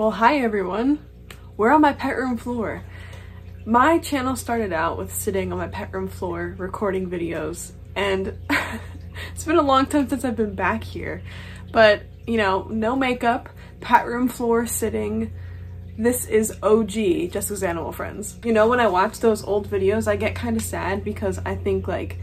Well, hi everyone. We're on my pet room floor. My channel started out with sitting on my pet room floor recording videos and it's been a long time since I've been back here. But, you know, no makeup, pet room floor sitting. This is OG Jessica's Animal Friends. You know, when I watch those old videos, I get kind of sad because I think like,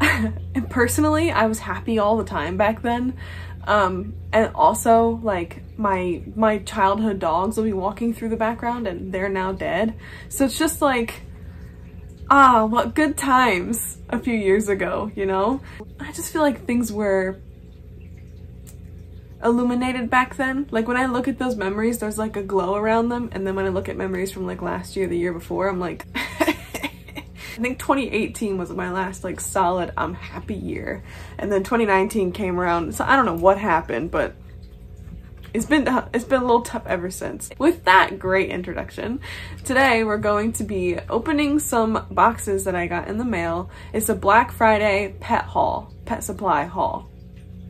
personally, I was happy all the time back then. Um, and also like my my childhood dogs will be walking through the background and they're now dead. So it's just like, ah, what good times a few years ago, you know? I just feel like things were illuminated back then. Like when I look at those memories, there's like a glow around them. And then when I look at memories from like last year, the year before, I'm like, I think 2018 was my last like solid I'm happy year. And then 2019 came around. So I don't know what happened, but it's been it's been a little tough ever since. With that great introduction, today we're going to be opening some boxes that I got in the mail. It's a Black Friday pet haul, pet supply haul.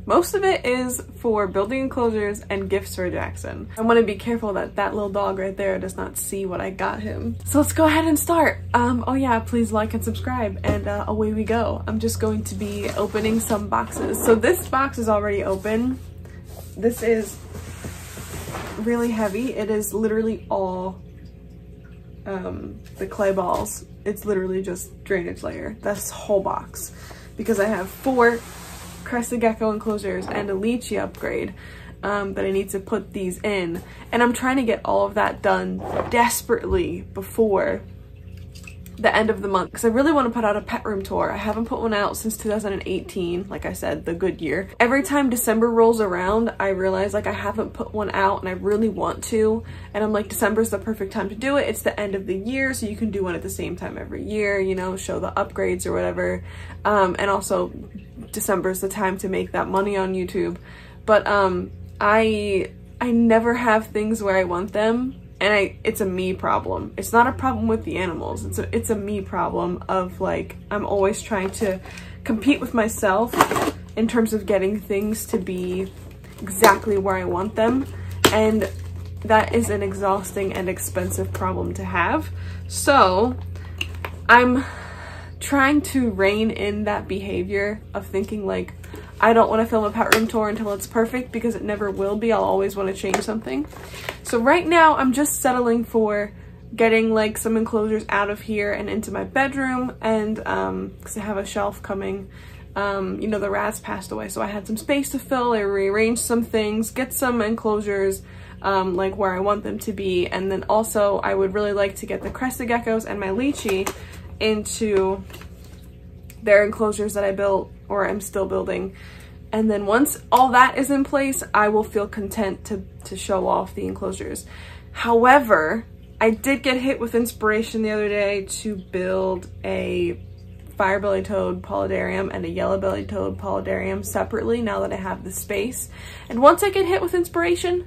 Most of it is for building enclosures and gifts for Jaxon. I want to be careful that that little dog right there does not see what I got him. So let's go ahead and start. Um, oh yeah, please like and subscribe and uh, away we go. I'm just going to be opening some boxes. So this box is already open. This is really heavy. It is literally all um, the clay balls. It's literally just drainage layer. This whole box. Because I have four crested gecko enclosures and a lychee upgrade um, that I need to put these in. And I'm trying to get all of that done desperately before the end of the month because I really want to put out a pet room tour. I haven't put one out since 2018, like I said, the good year. Every time December rolls around, I realize like I haven't put one out and I really want to. And I'm like, December's the perfect time to do it. It's the end of the year, so you can do one at the same time every year, you know, show the upgrades or whatever. Um, and also December is the time to make that money on YouTube. But um, I I never have things where I want them and I it's a me problem. It's not a problem with the animals. It's a it's a me problem of like I'm always trying to compete with myself in terms of getting things to be exactly where I want them and that is an exhausting and expensive problem to have. So I'm trying to rein in that behavior of thinking like, I don't want to film a pet room tour until it's perfect because it never will be. I'll always want to change something. So right now I'm just settling for getting like some enclosures out of here and into my bedroom and um because I have a shelf coming um you know the rats passed away so I had some space to fill I rearranged some things get some enclosures um like where I want them to be and then also I would really like to get the crested geckos and my lychee into their enclosures that I built or I'm still building. And then once all that is in place, I will feel content to, to show off the enclosures. However, I did get hit with inspiration the other day to build a fire-bellied toad paludarium and a yellow-bellied toad paludarium separately now that I have the space. And once I get hit with inspiration,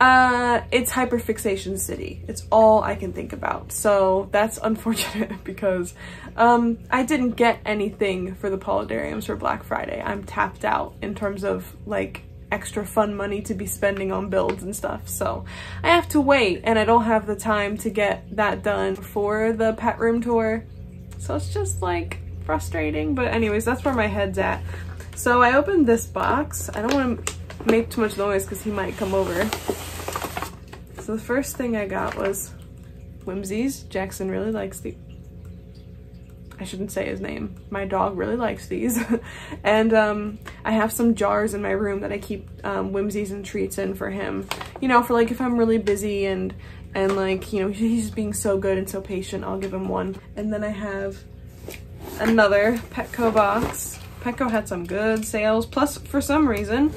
uh, it's hyperfixation city. It's all I can think about. So that's unfortunate because um, I didn't get anything for the paludariums for Black Friday. I'm tapped out in terms of like extra fun money to be spending on builds and stuff. So I have to wait and I don't have the time to get that done for the pet room tour. So it's just like frustrating. But anyways, that's where my head's at. So I opened this box. I don't want to make too much noise because he might come over. So the first thing I got was Whimzees. Jaxon really likes the I shouldn't say his name. My dog really likes these. and um, I have some jars in my room that I keep um, Whimzees and treats in for him. You know, for like if I'm really busy and, and like, you know, he's being so good and so patient, I'll give him one. And then I have another Petco box. Petco had some good sales. Plus, for some reason,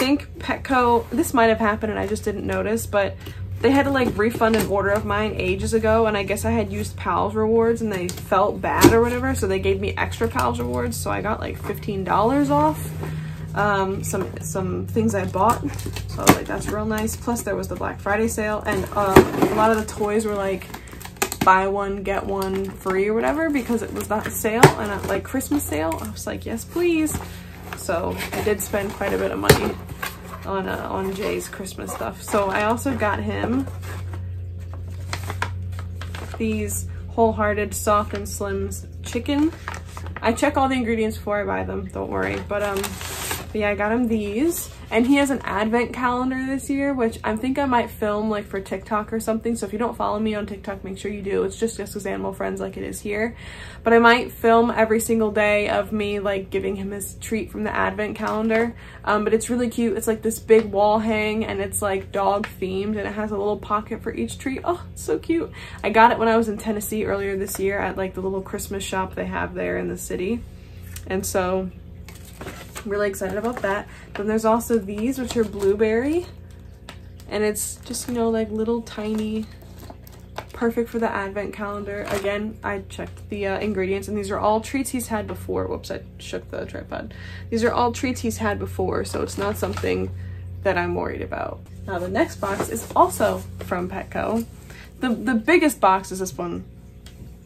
think Petco, this might have happened and I just didn't notice, but they had to like refund an order of mine ages ago and I guess I had used PALS rewards and they felt bad or whatever so they gave me extra PALS rewards so I got like $15 off um, some some things I bought. So like that's real nice. Plus there was the Black Friday sale and uh, a lot of the toys were like buy one get one free or whatever because it was that sale and like Christmas sale I was like yes please. So I did spend quite a bit of money on, uh, on Jay's Christmas stuff. So I also got him these Wholehearted Soft and Slims chicken. I check all the ingredients before I buy them, don't worry. But um, but yeah, I got him these. And he has an advent calendar this year, which I think I might film like for TikTok or something. So if you don't follow me on TikTok, make sure you do. It's just Jessica's Animal Friends like it is here. But I might film every single day of me like giving him his treat from the advent calendar. Um, but it's really cute. It's like this big wall hang and it's like dog themed and it has a little pocket for each treat. Oh, so cute. I got it when I was in Tennessee earlier this year at like the little Christmas shop they have there in the city. And so Really excited about that. Then there's also these, which are blueberry. And it's just, you know, like little tiny, perfect for the advent calendar. Again, I checked the uh, ingredients and these are all treats he's had before. Whoops, I shook the tripod. These are all treats he's had before, so it's not something that I'm worried about. Now the next box is also from Petco. The, the biggest box is this one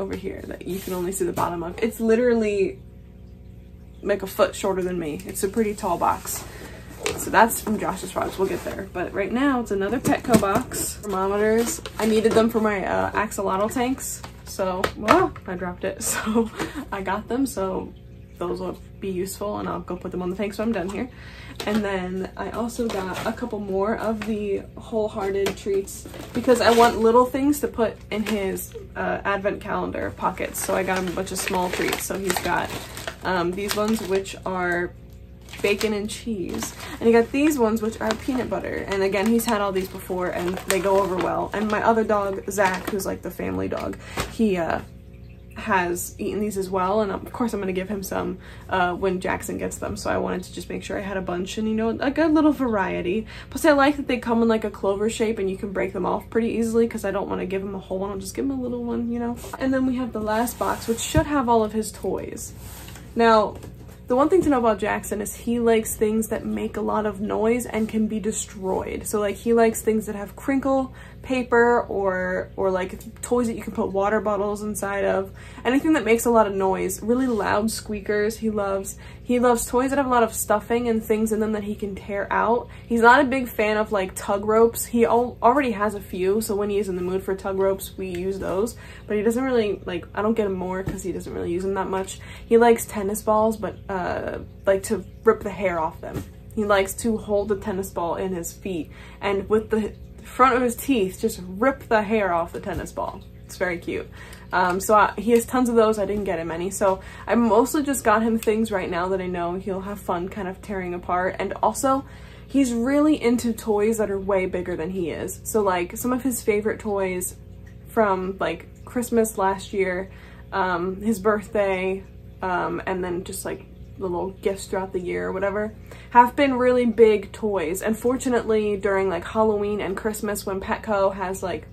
over here that you can only see the bottom of. It's literally like a foot shorter than me. It's a pretty tall box. So that's from Josh's Frogs. We'll get there. But right now it's another Petco box. Thermometers. I needed them for my uh, axolotl tanks. So, well, I dropped it. So I got them. So those will be useful and I'll go put them on the tank so I'm done here. And then I also got a couple more of the wholehearted treats because I want little things to put in his uh, advent calendar pockets. So I got him a bunch of small treats. So he's got um, these ones which are bacon and cheese. And he got these ones which are peanut butter. And again, he's had all these before and they go over well. And my other dog, Zach, who's like the family dog, he uh, has eaten these as well. And of course I'm gonna give him some uh, when Jaxon gets them. So I wanted to just make sure I had a bunch and you know, a good little variety. Plus I like that they come in like a clover shape and you can break them off pretty easily because I don't want to give him a whole one. I'll just give him a little one, you know. And then we have the last box, which should have all of his toys. Now, the one thing to know about Jaxon is he likes things that make a lot of noise and can be destroyed. So like he likes things that have crinkle, paper, or or like toys that you can put water bottles inside of. Anything that makes a lot of noise, really loud squeakers he loves. He loves toys that have a lot of stuffing and things in them that he can tear out. He's not a big fan of like tug ropes. He al already has a few, so when he is in the mood for tug ropes, we use those. But he doesn't really, like, I don't get him more because he doesn't really use them that much. He likes tennis balls, but uh, like to rip the hair off them. He likes to hold the tennis ball in his feet and with the front of his teeth, just rip the hair off the tennis ball. It's very cute. Um, so I, he has tons of those. I didn't get him any. So I mostly just got him things right now that I know he'll have fun kind of tearing apart. And also, he's really into toys that are way bigger than he is. So like some of his favorite toys from like Christmas last year, um, his birthday, um, and then just like little gifts throughout the year or whatever have been really big toys. And fortunately, during like Halloween and Christmas when Petco has like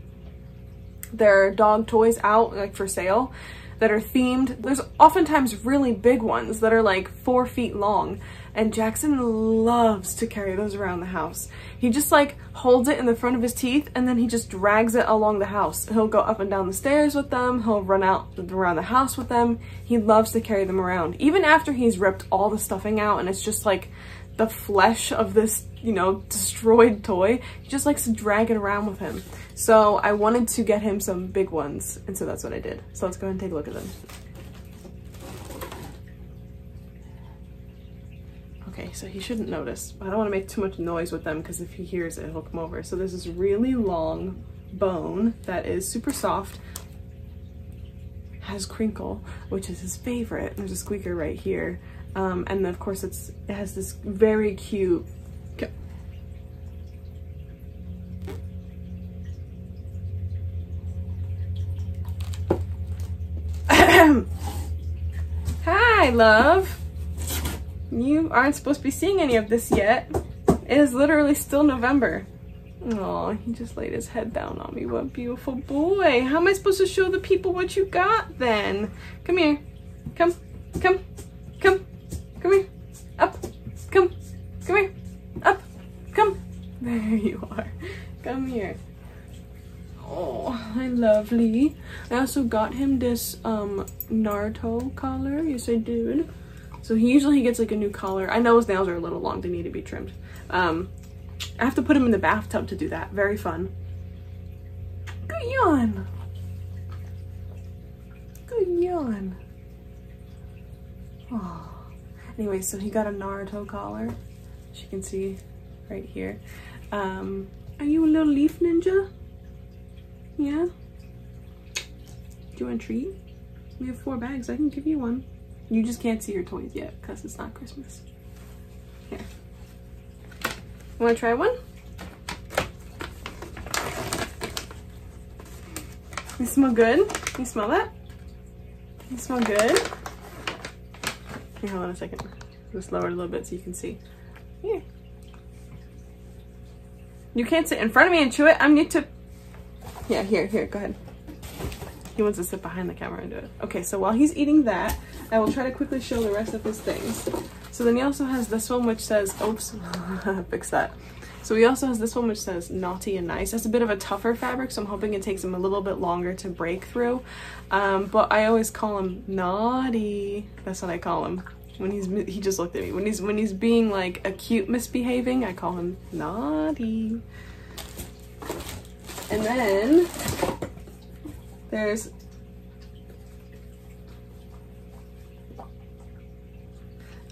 their dog toys out like for sale that are themed. There's oftentimes really big ones that are like four feet long and Jaxon loves to carry those around the house. He just like holds it in the front of his teeth and then he just drags it along the house. He'll go up and down the stairs with them. He'll run out around the house with them. He loves to carry them around. Even after he's ripped all the stuffing out and it's just like the flesh of this, you know, destroyed toy. He just likes to drag it around with him. So I wanted to get him some big ones, and so that's what I did. So let's go ahead and take a look at them. So he shouldn't notice. I don't want to make too much noise with them because if he hears it, he'll come over. So there's this really long bone that is super soft, has crinkle, which is his favorite. There's a squeaker right here. Um, and then of course it's it has this very cute Hi, love. You aren't supposed to be seeing any of this yet. It is literally still November. Oh, he just laid his head down on me. What beautiful boy. How am I supposed to show the people what you got then? Come here. Come. Come. Come. Come here. Up. Come. Come here. Up. Come. There you are. Come here. Oh, hi lovely. I also got him this um Naruto collar. Yes, I did. So he usually he gets like a new collar. I know his nails are a little long. They need to be trimmed. Um, I have to put him in the bathtub to do that. Very fun. Good yawn. Good yawn. Oh. Anyway, so he got a Naruto collar. As you can see right here. Um, are you a little leaf ninja? Yeah? Do you want a treat? We have four bags. I can give you one. You just can't see your toys yet because it's not Christmas. Here. Want to try one? You smell good? You smell that? You smell good? Here, hold on a second. Just lower it a little bit so you can see. Here. You can't sit in front of me and chew it. I need to... Yeah, here, here, go ahead. He wants to sit behind the camera and do it. Okay, so while he's eating that, I will try to quickly show the rest of his things. So then he also has this one which says, oops, fix that. So he also has this one which says naughty and nice. That's a bit of a tougher fabric, so I'm hoping it takes him a little bit longer to break through. Um, but I always call him naughty. That's what I call him. When he's, he just looked at me. When he's, when he's being like acute misbehaving, I call him naughty. And then there's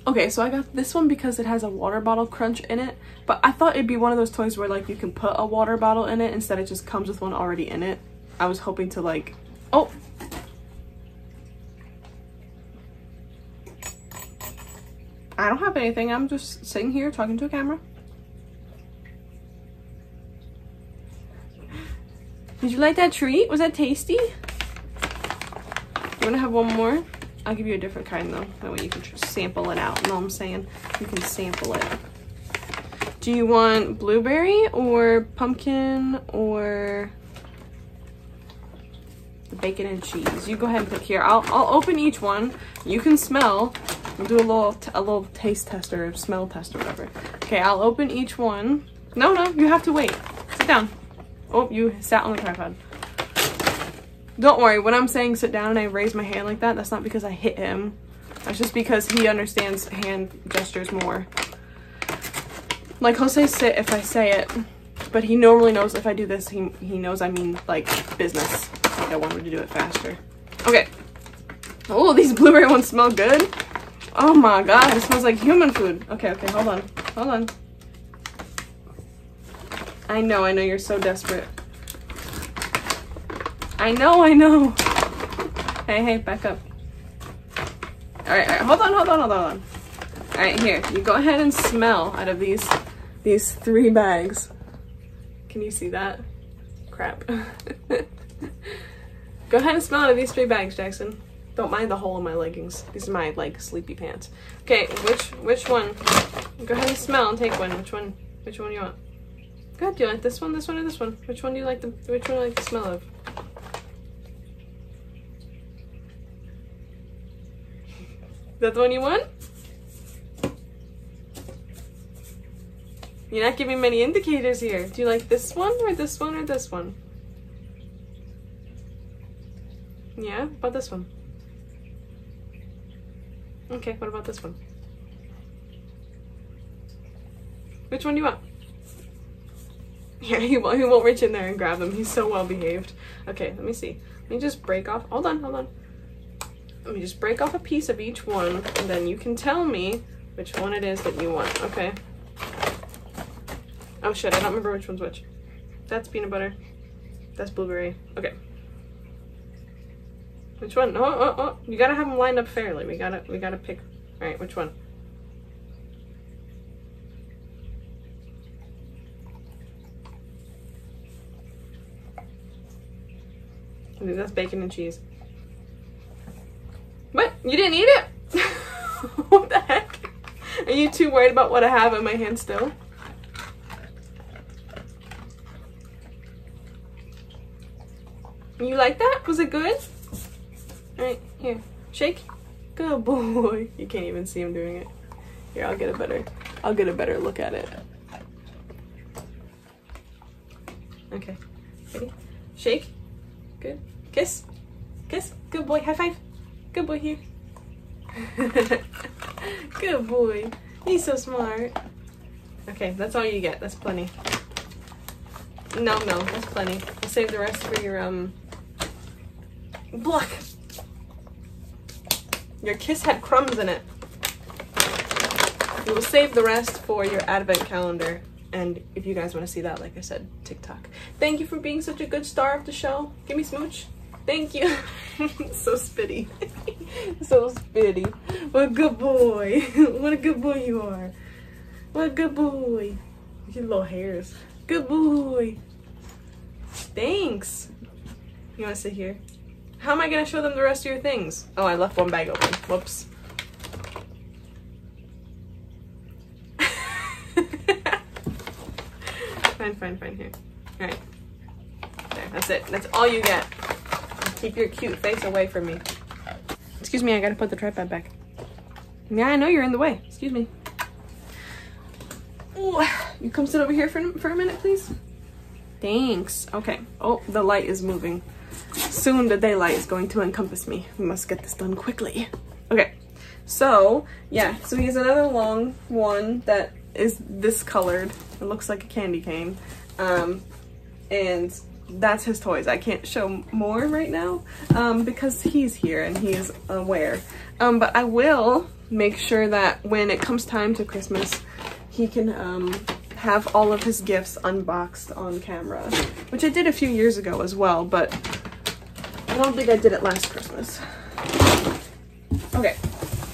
Okay, so I got this one because it has a water bottle crunch in it, but I thought it'd be one of those toys where like you can put a water bottle in it instead it just comes with one already in it. I was hoping to like, oh. I don't have anything, I'm just sitting here talking to a camera. Did you like that treat? Was that tasty? You wanna have one more? I'll give you a different kind though. That way you can sample it out. You know what I'm saying? You can sample it. Do you want blueberry or pumpkin or the bacon and cheese? You go ahead and pick here. I'll, I'll open each one. You can smell. We'll do a little, a little taste test or smell test or whatever. Okay, I'll open each one. No, no, you have to wait. Sit down. Oh, you sat on the tripod. Don't worry, when I'm saying sit down and I raise my hand like that, that's not because I hit him. That's just because he understands hand gestures more. Like, he'll say sit if I say it, but he normally knows if I do this, he, he knows I mean, like, business. Like, I want him to do it faster. Okay. Oh, these blueberry ones smell good. Oh my god, it smells like human food. Okay, okay, hold on. Hold on. I know, I know, you're so desperate. I know, I know. Hey, hey, back up. All right, all right, hold on, hold on, hold on. All right, here, you go ahead and smell out of these, these three bags. Can you see that? Crap. go ahead and smell out of these three bags, Jaxon. Don't mind the hole in my leggings. These are my, like, sleepy pants. Okay, which, which one? Go ahead and smell and take one. Which one, which one you want? Good, do you like this one, this one, or this one? Which one do you like the, which one do you like the smell of? that the one you want? You're not giving many indicators here. Do you like this one or this one or this one? Yeah, about this one? Okay, what about this one? Which one do you want? Yeah, he won't, he won't reach in there and grab them. He's so well behaved. Okay, let me see. Let me just break off. Hold on, hold on. Let me just break off a piece of each one and then you can tell me which one it is that you want, okay? Oh shit, I don't remember which one's which. That's peanut butter. That's blueberry. Okay. Which one? Oh, oh, oh. You gotta have them lined up fairly. We gotta, we gotta pick. All right, which one? That's bacon and cheese. What? You didn't eat it? what the heck? Are you too worried about what I have in my hand still? You like that? Was it good? Alright, here. Shake. Good boy. You can't even see him doing it. Here, I'll get a better I'll get a better look at it. Okay. Ready? Shake. Good. Kiss. Kiss. Good boy. High five. Good boy here. Good boy. He's so smart. Okay, that's all you get. That's plenty. No, no, that's plenty. We'll save the rest for your, um... Look! Your kiss had crumbs in it. We will save the rest for your advent calendar. And if you guys want to see that, like I said, TikTok. Thank you for being such a good star of the show. Give me smooch. Thank you. so spitty. so spitty. What a good boy. what a good boy you are. What a good boy. Your little hairs. Good boy. Thanks. You want to sit here? How am I going to show them the rest of your things? Oh, I left one bag open. Whoops. fine, fine, fine. Here. Right. There, that's it. That's all you get. Keep your cute face away from me. Excuse me, I gotta put the tripod back. Yeah, I know you're in the way. Excuse me. Ooh, you come sit over here for, for a minute, please? Thanks. Okay. Oh, the light is moving. Soon the daylight is going to encompass me. We must get this done quickly. Okay. So, yeah. So he has another long one that is this colored. It looks like a candy cane. Um, and that's his toys. I can't show more right now um, because he's here and he's aware. Um, but I will make sure that when it comes time to Christmas, he can um, have all of his gifts unboxed on camera, which I did a few years ago as well, but I don't think I did it last Christmas. Okay,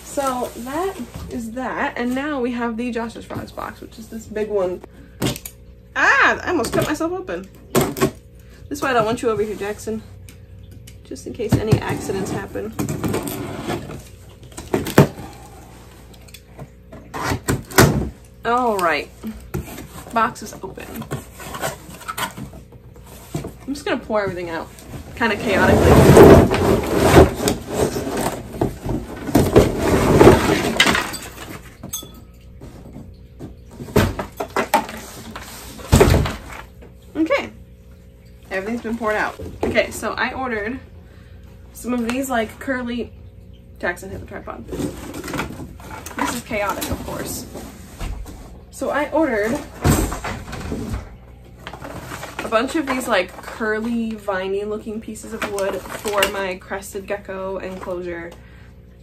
so that is that, and now we have the Josh's Frogs box, which is this big one. Ah, I almost cut myself open. This is why I don't want you over here, Jaxon. Just in case any accidents happen. All right, box is open. I'm just gonna pour everything out, kind of chaotically. Okay, everything's been poured out. Okay, so I ordered some of these like curly, Jaxon hit the tripod. This is chaotic, of course. So I ordered a bunch of these like curly, viney looking pieces of wood for my crested gecko enclosure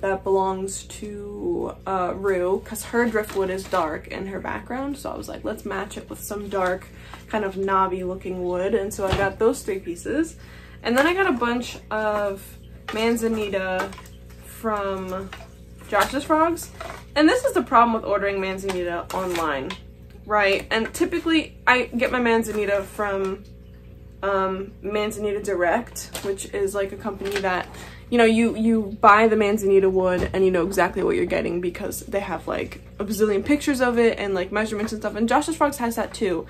that belongs to uh, Rue because her driftwood is dark in her background. So I was like, let's match it with some dark kind of knobby looking wood. And so I got those three pieces. And then I got a bunch of manzanita from Josh's Frogs. And this is the problem with ordering manzanita online, right? And typically I get my manzanita from um, Manzanita Direct, which is like a company that, you know, you, you buy the manzanita wood and you know exactly what you're getting because they have like a bazillion pictures of it and like measurements and stuff. And Josh's Frogs has that too.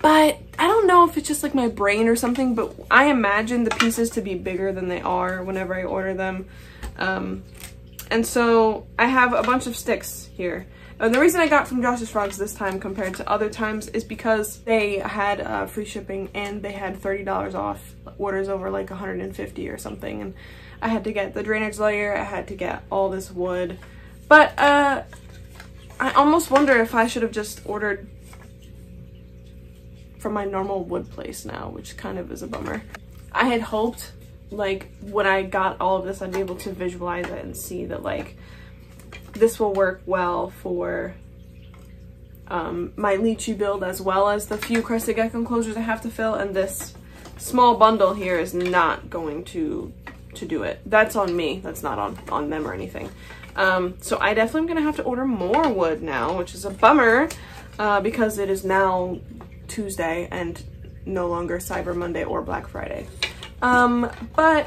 But I don't know if it's just like my brain or something, but I imagine the pieces to be bigger than they are whenever I order them. Um, and so I have a bunch of sticks here. And the reason I got from Josh's Frogs this time compared to other times is because they had uh, free shipping and they had $30 off orders over like 150 or something. And I had to get the drainage layer, I had to get all this wood. But uh, I almost wonder if I should have just ordered from my normal wood place now, which kind of is a bummer. I had hoped like when I got all of this, I'd be able to visualize it and see that like this will work well for um, my lychee build as well as the few crested gecko enclosures I have to fill and this small bundle here is not going to to do it. That's on me. That's not on, on them or anything. Um, so I definitely am going to have to order more wood now, which is a bummer uh, because it is now Tuesday and no longer Cyber Monday or Black Friday. Um, but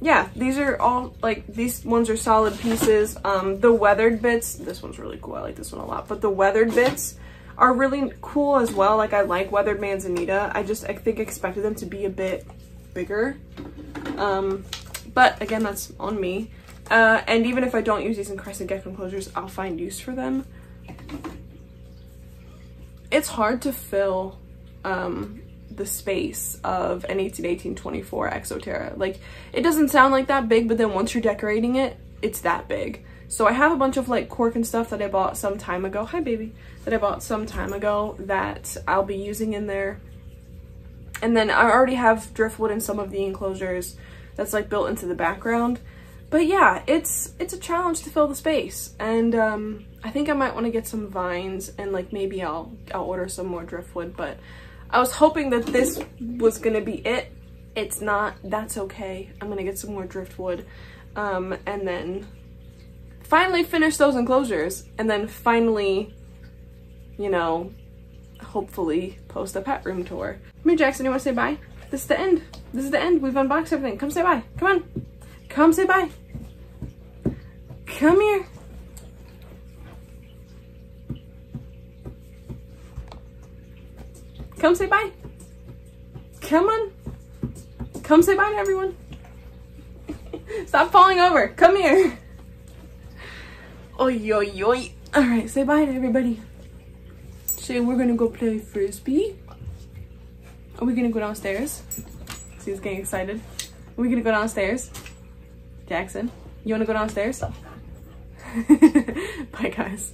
yeah, these are all, like, these ones are solid pieces. Um, the weathered bits, this one's really cool. I like this one a lot. But the weathered bits are really cool as well. Like, I like weathered manzanita. I just, I think, expected them to be a bit bigger. Um, but, again, that's on me. Uh, and even if I don't use these in crested gecko enclosures, I'll find use for them. It's hard to fill um, the space of an 1818-24 Exo Terra. Like, it doesn't sound like that big, but then once you're decorating it, it's that big. So I have a bunch of like cork and stuff that I bought some time ago. Hi baby. That I bought some time ago that I'll be using in there. And then I already have driftwood in some of the enclosures that's like built into the background. But yeah, it's it's a challenge to fill the space. And um, I think I might want to get some vines and like maybe I'll I'll order some more driftwood. But I was hoping that this was gonna be it. It's not. That's okay. I'm gonna get some more driftwood. Um, and then finally finish those enclosures and then finally, you know, hopefully post a pet room tour. Here, Jaxon, you wanna say bye? This is the end. This is the end. We've unboxed everything. Come say bye. Come on. Come say bye. Come here. Come say bye. Come on. Come say bye to everyone. Stop falling over. Come here. Oi, oi, oi. All right, say bye to everybody. Say we're gonna go play frisbee. Are we gonna go downstairs? See, getting excited. Are we gonna go downstairs? Jaxon, you wanna go downstairs? bye, guys.